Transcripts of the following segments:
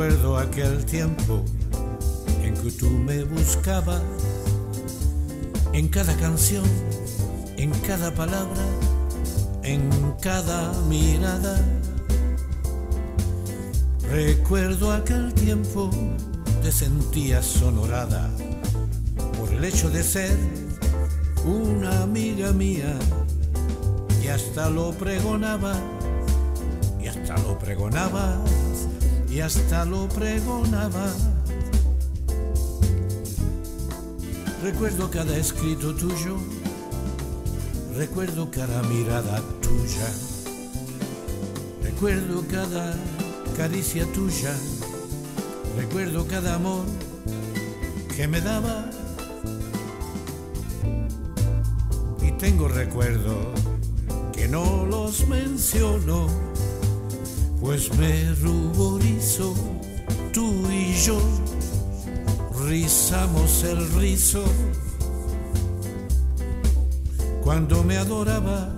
aquel tiempo en que tú me buscabas, en cada canción, en cada palabra, en cada mirada. Recuerdo aquel tiempo te sentías sonorada por el hecho de ser una amiga mía. Y hasta lo pregonaba y hasta lo pregonaba y hasta lo pregonaba. Recuerdo cada escrito tuyo, recuerdo cada mirada tuya, recuerdo cada caricia tuya, recuerdo cada amor que me daba. Y tengo recuerdo que no los menciono pues me ruborizo, tú y yo rizamos el rizo. Cuando me adorabas,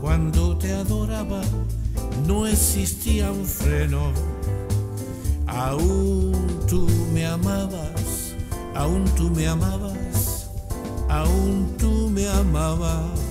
cuando te adoraba, no existía un freno. Aún tú me amabas, aún tú me amabas, aún tú me amabas.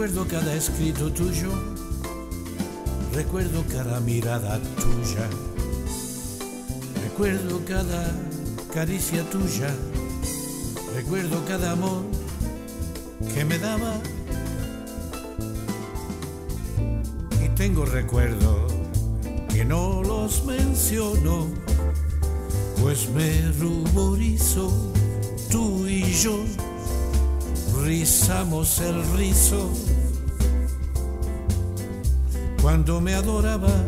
Recuerdo cada escrito tuyo, recuerdo cada mirada tuya, recuerdo cada caricia tuya, recuerdo cada amor que me daba. Y tengo recuerdo que no los menciono, pues me ruborizo tú y yo rizamos el rizo. Cuando me adorabas,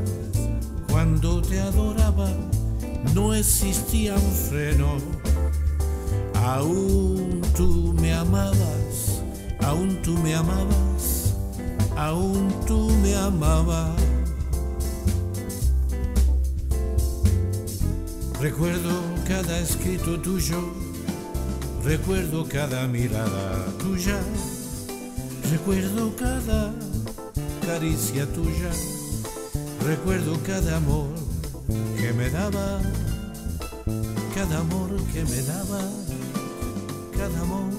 cuando te adoraba, no existía un freno. Aún tú me amabas, aún tú me amabas, aún tú me amabas. Recuerdo cada escrito tuyo Recuerdo cada mirada tuya, recuerdo cada caricia tuya, recuerdo cada amor que me daba, cada amor que me daba, cada amor